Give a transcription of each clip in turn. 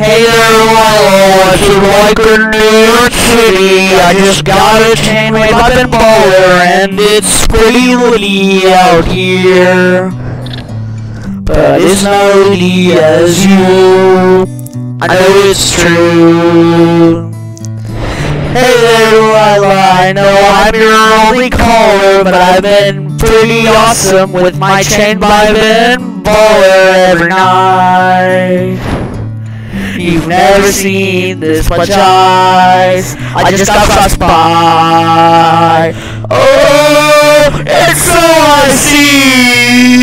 Hey there, Lilo, it's your like New York City. I just got a chain made by Ben Baller, and it's pretty litty out here. But it's not litty as you. I know it's true. Hey there, Lila, I know I'm your only caller, but I've been pretty awesome with my chain by Ben Baller every night. You've never seen this much eyes. I just got crossed by. Oh, it's so I see.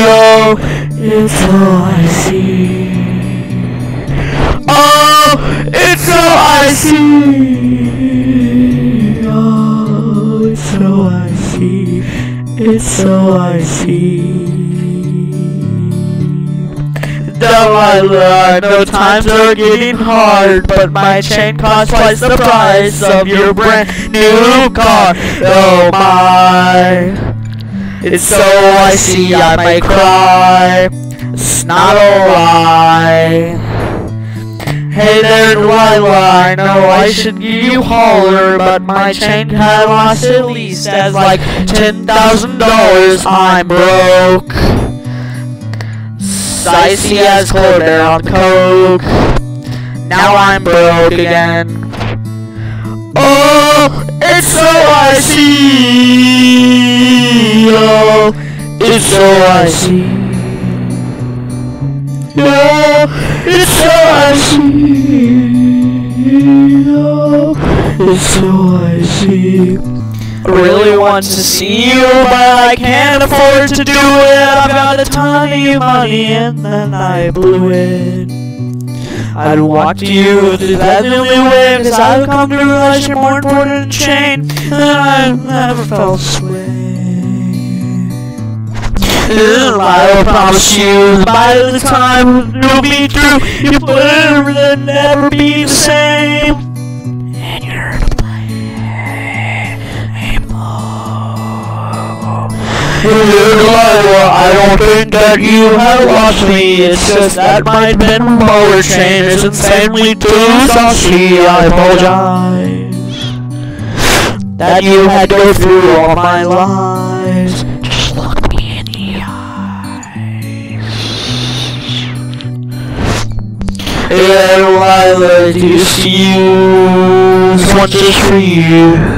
Oh, it's so I see. Oh, it's so I see. Oh, it's so I see. It's so I see. I know times are getting hard, but my chain costs twice the price of your brand new car. Oh, oh my, it's so I see I might cry. It's not alright. Hey there, Delilah, I know I should give you holler, but my chain had lost at least as like $10,000. I'm broke. Icy as air on coke. Now I'm broke again. Oh, it's so icy. Oh, it's so icy. Oh, it's so icy. Oh, it's so icy. I really want to see you, but I can't afford to do it. I've got a of money and then I blew it. I'd walk to you through that new way, cause I've come to realize you're more important than chain, and I've never felt sway. I promise you, by the time you'll be through, you'll never be the same. I don't think that you have lost me. It's just that my Baller chain is insanely too saucy. I apologize that you had to go through all my lies. Just look me in the eyes. Hey, Lila, do you see you? This one's just for you.